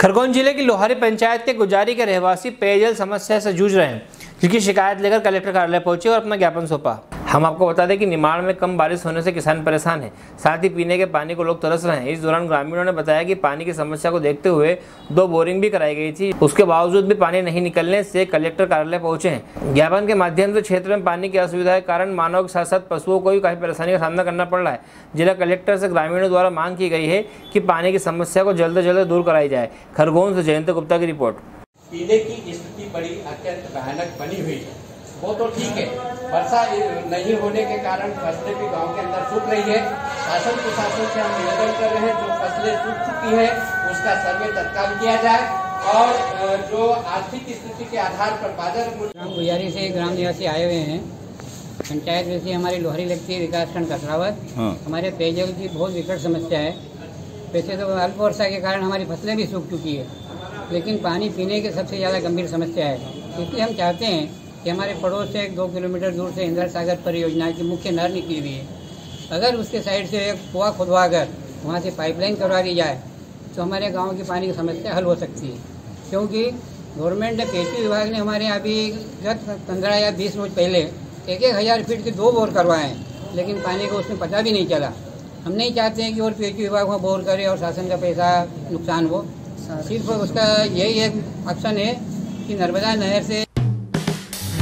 खरगोन ज़िले की लोहारी पंचायत के गुजारी के रहवासी पेयजल समस्या से जूझ रहे हैं। जिसकी शिकायत लेकर कलेक्टर कार्यालय पहुँचे और अपना ज्ञापन सौंपा। हम आपको बता दें कि निमाड़ में कम बारिश होने से किसान परेशान हैं। साथ ही पीने के पानी को लोग तरस रहे हैं। इस दौरान ग्रामीणों ने बताया कि पानी की समस्या को देखते हुए दो बोरिंग भी कराई गई थी। उसके बावजूद भी पानी नहीं निकलने से कलेक्टर कार्यालय पहुँचे हैं। ज्ञापन के माध्यम से क्षेत्र में पानी की असुविधा के कारण मानव के साथ साथ पशुओं को भी काफ़ी परेशानी का सामना करना पड़ रहा है। जिला कलेक्टर से ग्रामीणों द्वारा मांग की गई है कि पानी की समस्या को जल्द जल्द दूर कराई जाए। खरगोन से जयंत गुप्ता की रिपोर्ट। पीने की स्थिति बड़ी अत्यंत भयानक बनी हुई है। वो तो ठीक है। वर्षा नहीं होने के कारण फ़सलें भी गाँव के अंदर सूख रही है। शासन प्रशासन से हम निवेदन कर रहे हैं जो फ़सलें सूख चुकी है उसका सर्वे तत्काल किया जाए और जो आर्थिक स्थिति के आधार पर बाज़ार ग्राम गुजारी से ग्राम निवासी आए हुए हैं। पंचायत वैसे हमारी लोहरी लगती है विकास खंड कसरावत हाँ। हमारे पेयजल की बहुत विकट समस्या है। वैसे तो अल्प वर्षा के कारण हमारी फ़सलें भी सूख चुकी है लेकिन पानी पीने की सबसे ज़्यादा गंभीर समस्या है। इसलिए हम चाहते हैं कि हमारे पड़ोस से एक दो किलोमीटर दूर से इंदिरा सागर परियोजना की मुख्य नहर निकली हुई है। अगर उसके साइड से एक कुआ खुदवा कर वहाँ से पाइपलाइन करवा दी जाए तो हमारे गाँव की पानी की समस्या हल हो सकती है। क्योंकि गवर्नमेंट ने पेटी विभाग ने हमारे यहाँ अभी गत पंद्रह या बीस रोज पहले एक एक हज़ार फीट के दो बोर करवाए हैं लेकिन पानी को उसमें पता भी नहीं चला। हम नहीं चाहते हैं कि और पेटी विभाग वहाँ बोर करे और शासन का पैसा नुकसान हो। सिर्फ़ उसका यही एक ऑप्शन है कि नर्मदा नहर से